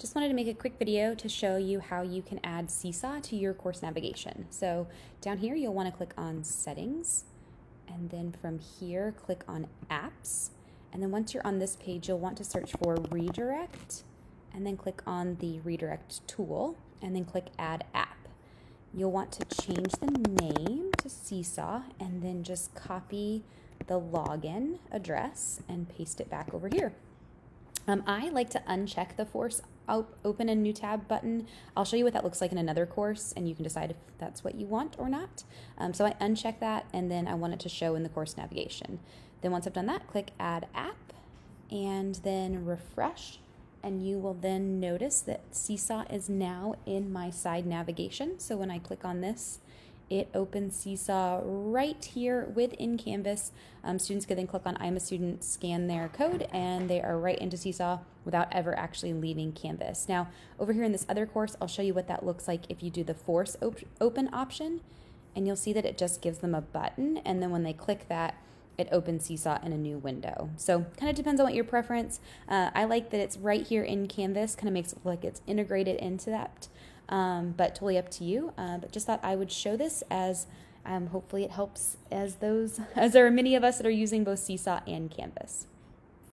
Just wanted to make a quick video to show you how you can add Seesaw to your course navigation. So down here, you'll want to click on Settings, and then from here, click on Apps. And then once you're on this page, you'll want to search for Redirect, and then click on the Redirect tool, and then click Add App. You'll want to change the name to Seesaw, and then just copy the login address and paste it back over here. Um, I like to uncheck the force open a new tab button. I'll show you what that looks like in another course and you can decide if that's what you want or not. Um, so I uncheck that and then I want it to show in the course navigation. Then once I've done that, click add app and then refresh and you will then notice that Seesaw is now in my side navigation. So when I click on this, it opens Seesaw right here within Canvas. Um, students can then click on I'm a student, scan their code, and they are right into Seesaw without ever actually leaving Canvas. Now, over here in this other course, I'll show you what that looks like if you do the force op open option, and you'll see that it just gives them a button, and then when they click that, it opens Seesaw in a new window. So kind of depends on what your preference. Uh, I like that it's right here in Canvas, kind of makes it look like it's integrated into that um, but totally up to you. Uh, but just thought I would show this as um, hopefully it helps as those as there are many of us that are using both Seesaw and Canvas.